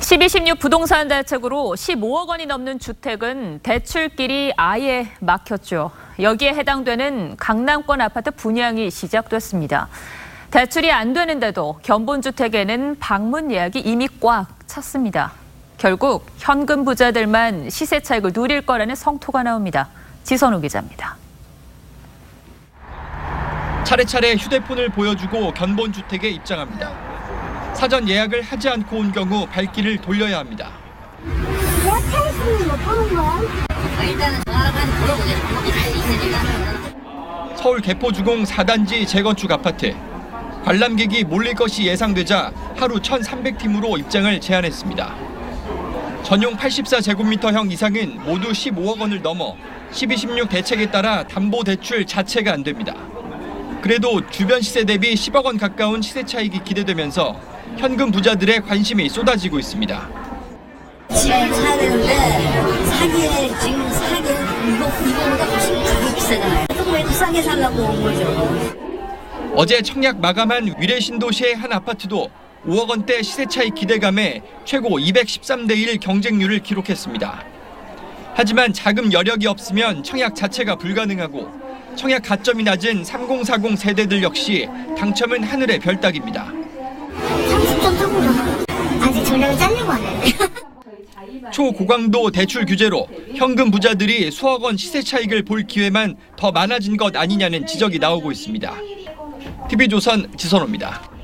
12, 16 부동산 대책으로 15억 원이 넘는 주택은 대출길이 아예 막혔죠. 여기에 해당되는 강남권 아파트 분양이 시작됐습니다. 대출이 안 되는데도 견본주택에는 방문 예약이 이미 꽉 찼습니다. 결국 현금 부자들만 시세 차익을 누릴 거라는 성토가 나옵니다. 지선우 기자입니다. 차례차례 휴대폰을 보여주고 견본주택에 입장합니다. 사전 예약을 하지 않고 온 경우 발길을 돌려야 합니다. 서울 개포주공 4단지 재건축 아파트. 관람객이 몰릴 것이 예상되자 하루 1,300팀으로 입장을 제한했습니다. 전용 84제곱미터형 이상은 모두 15억 원을 넘어 1216 대책에 따라 담보 대출 자체가 안 됩니다. 그래도 주변 시세 대비 10억 원 가까운 시세 차익이 기대되면서 현금 부자들의 관심이 쏟아지고 있습니다. 사야 되는데 사기에 지금 사기 이거 이거보다 훨씬 가격 비싸잖아요. 조금이라도 싸게 살려고 온 거죠. 어제 청약 마감한 위례 신도시의 한 아파트도 5억 원대 시세 차익 기대감에 최고 213대 1 경쟁률을 기록했습니다. 하지만 자금 여력이 없으면 청약 자체가 불가능하고 청약 가점이 낮은 3040 세대들 역시 당첨은 하늘의 별따기입니다. 30점 조금 아직 전략을 짜려고 하네. 초고강도 대출 규제로 현금 부자들이 수억 원 시세 차익을 볼 기회만 더 많아진 것 아니냐는 지적이 나오고 있습니다. TV조선 지선호입니다.